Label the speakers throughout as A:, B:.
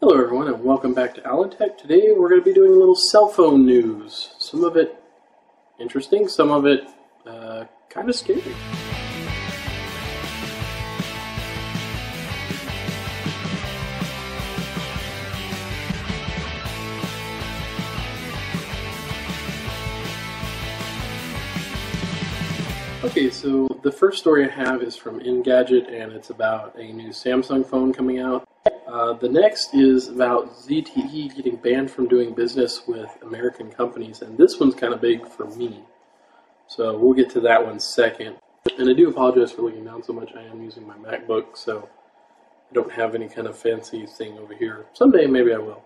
A: Hello everyone and welcome back to Alantech. Today we're going to be doing a little cell phone news. Some of it interesting, some of it uh, kind of scary. Okay, so the first story I have is from Engadget and it's about a new Samsung phone coming out. Uh, the next is about ZTE getting banned from doing business with American companies, and this one's kind of big for me. So we'll get to that one second. And I do apologize for looking down so much. I am using my MacBook, so I don't have any kind of fancy thing over here. Someday maybe I will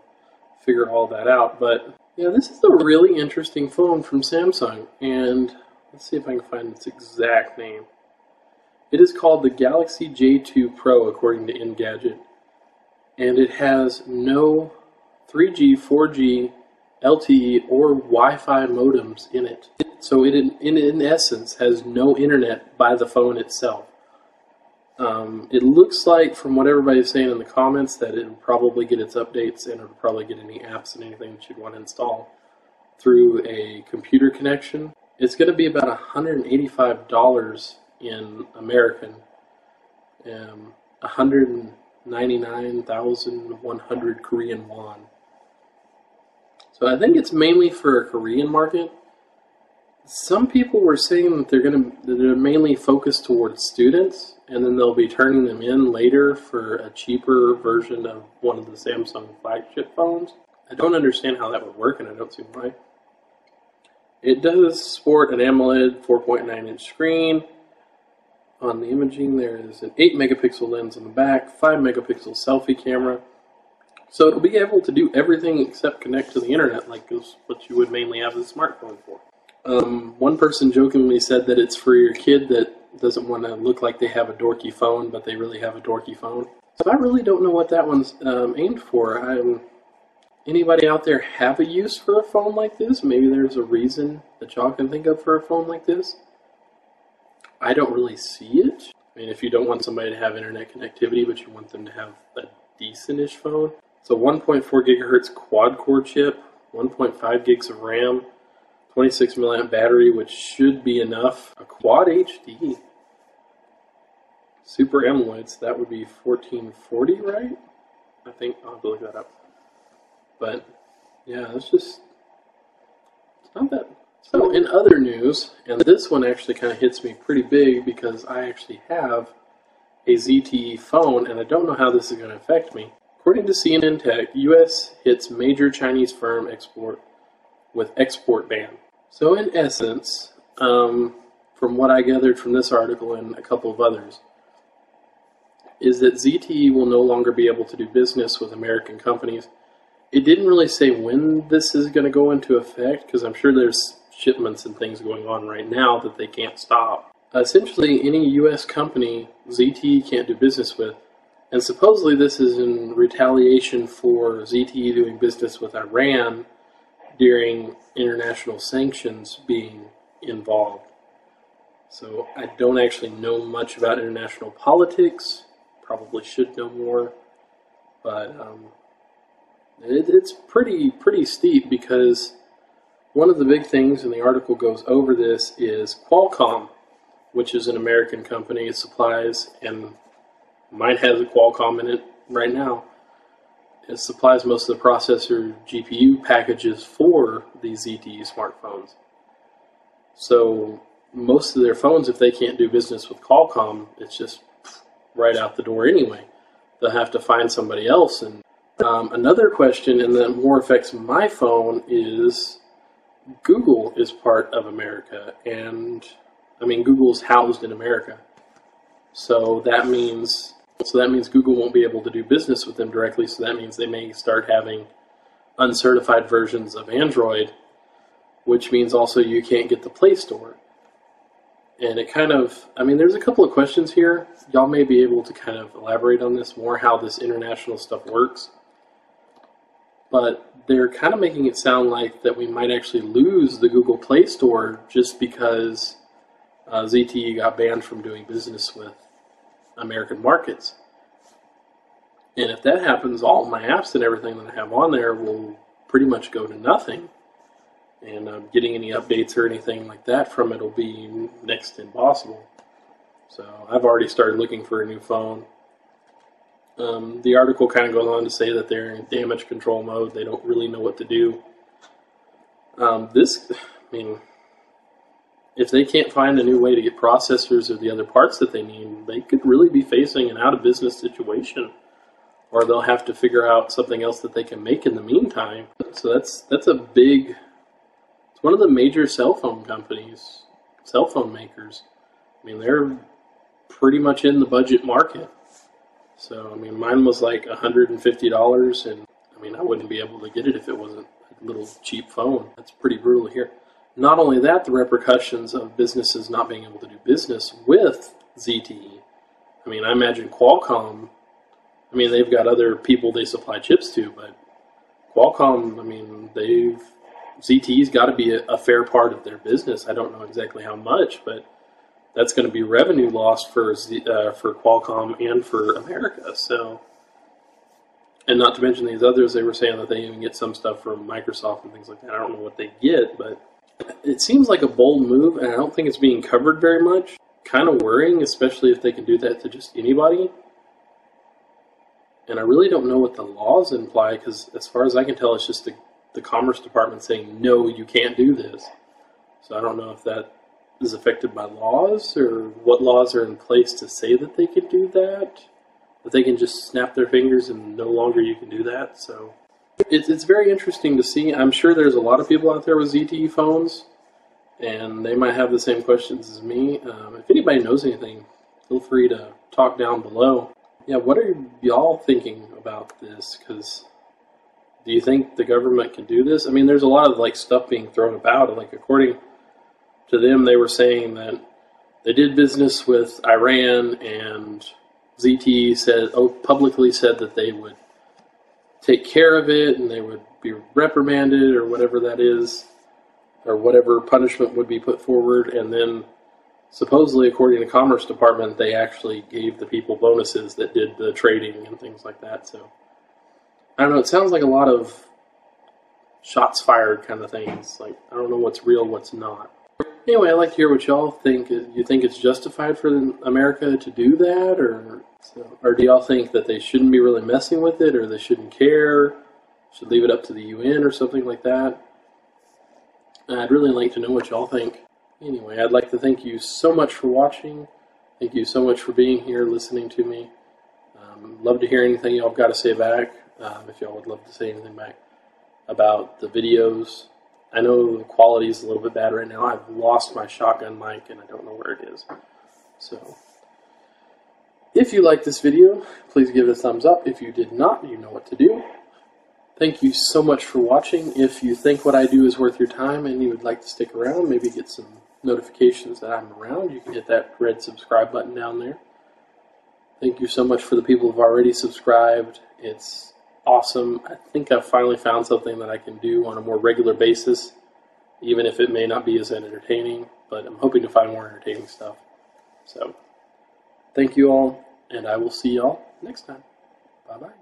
A: figure all that out. But yeah, this is a really interesting phone from Samsung, and let's see if I can find its exact name. It is called the Galaxy J2 Pro, according to Engadget and it has no 3G, 4G, LTE, or Wi-Fi modems in it. So it, in, in essence, has no internet by the phone itself. Um, it looks like, from what everybody's saying in the comments, that it will probably get its updates and it'll probably get any apps and anything that you'd want to install through a computer connection. It's going to be about $185 in American, um, 100 99,100 Korean won. So I think it's mainly for a Korean market. Some people were saying that they're going to they're mainly focused towards students, and then they'll be turning them in later for a cheaper version of one of the Samsung flagship phones. I don't understand how that would work, and I don't see why. It does sport an AMOLED 4.9 inch screen, on the imaging, there is an 8 megapixel lens on the back, 5 megapixel selfie camera. So it'll be able to do everything except connect to the internet, like is what you would mainly have a smartphone for. Um, one person jokingly said that it's for your kid that doesn't want to look like they have a dorky phone, but they really have a dorky phone. So I really don't know what that one's um, aimed for. I'm, anybody out there have a use for a phone like this? Maybe there's a reason that y'all can think of for a phone like this. I don't really see it. I mean, if you don't want somebody to have internet connectivity, but you want them to have a decentish phone. A 1.4 gigahertz quad core chip, 1.5 gigs of RAM, 26 milliamp battery, which should be enough. A quad HD. Super AMOLED, so that would be 1440, right? I think I'll have to look that up. But yeah, it's just it's not that so in other news, and this one actually kind of hits me pretty big because I actually have a ZTE phone and I don't know how this is going to affect me. According to CNN Tech, US hits major Chinese firm export with export ban. So in essence, um, from what I gathered from this article and a couple of others, is that ZTE will no longer be able to do business with American companies. It didn't really say when this is going to go into effect because I'm sure there's shipments and things going on right now that they can't stop. essentially, any U.S. company ZTE can't do business with, and supposedly this is in retaliation for ZTE doing business with Iran during international sanctions being involved. So I don't actually know much about international politics. Probably should know more, but um, it, it's pretty pretty steep because one of the big things, and the article goes over this, is Qualcomm, which is an American company. It supplies, and mine has a Qualcomm in it right now. It supplies most of the processor GPU packages for these ZTE smartphones. So most of their phones, if they can't do business with Qualcomm, it's just right out the door anyway. They'll have to find somebody else. And um, another question, and that more affects my phone, is Google is part of America, and I mean Google's housed in America, so that means so that means Google won't be able to do business with them directly. So that means they may start having uncertified versions of Android, which means also you can't get the Play Store. And it kind of, I mean, there's a couple of questions here. Y'all may be able to kind of elaborate on this more, how this international stuff works. But they're kind of making it sound like that we might actually lose the Google Play Store just because uh, ZTE got banned from doing business with American markets. And if that happens, all my apps and everything that I have on there will pretty much go to nothing. And uh, getting any updates or anything like that from it will be next to impossible. So I've already started looking for a new phone. Um, the article kind of goes on to say that they're in damage control mode. They don't really know what to do. Um, this, I mean, if they can't find a new way to get processors or the other parts that they need, they could really be facing an out of business situation. Or they'll have to figure out something else that they can make in the meantime. So that's that's a big. It's one of the major cell phone companies, cell phone makers. I mean, they're pretty much in the budget market. So I mean, mine was like $150, and I mean, I wouldn't be able to get it if it wasn't a little cheap phone. That's pretty brutal here. Not only that, the repercussions of businesses not being able to do business with ZTE. I mean, I imagine Qualcomm. I mean, they've got other people they supply chips to, but Qualcomm. I mean, they've ZTE's got to be a, a fair part of their business. I don't know exactly how much, but that's going to be revenue loss for uh, for Qualcomm and for America. So, and not to mention these others, they were saying that they even get some stuff from Microsoft and things like that. I don't know what they get, but it seems like a bold move, and I don't think it's being covered very much. Kind of worrying, especially if they can do that to just anybody. And I really don't know what the laws imply, because as far as I can tell, it's just the, the Commerce Department saying, no, you can't do this. So I don't know if that is affected by laws, or what laws are in place to say that they can do that. That they can just snap their fingers and no longer you can do that. So it's, it's very interesting to see. I'm sure there's a lot of people out there with ZTE phones, and they might have the same questions as me. Um, if anybody knows anything, feel free to talk down below. Yeah, what are y'all thinking about this? Because do you think the government can do this? I mean, there's a lot of like stuff being thrown about. Like according to them, they were saying that they did business with Iran, and ZTE said, oh, publicly said that they would take care of it and they would be reprimanded or whatever that is, or whatever punishment would be put forward. And then, supposedly, according to Commerce Department, they actually gave the people bonuses that did the trading and things like that. So, I don't know. It sounds like a lot of shots fired kind of things. Like, I don't know what's real, what's not. Anyway, I'd like to hear what y'all think. You think it's justified for America to do that, or so, or do y'all think that they shouldn't be really messing with it, or they shouldn't care? Should leave it up to the UN or something like that? I'd really like to know what y'all think. Anyway, I'd like to thank you so much for watching. Thank you so much for being here, listening to me. Um, love to hear anything y'all got to say back. Um, if y'all would love to say anything back about the videos. I know the quality is a little bit bad right now. I've lost my shotgun mic and I don't know where it is. So. If you liked this video, please give it a thumbs up. If you did not, you know what to do. Thank you so much for watching. If you think what I do is worth your time and you would like to stick around, maybe get some notifications that I'm around, you can hit that red subscribe button down there. Thank you so much for the people who've already subscribed. It's awesome. I think I've finally found something that I can do on a more regular basis, even if it may not be as entertaining, but I'm hoping to find more entertaining stuff. So, Thank you all, and I will see y'all next time. Bye bye.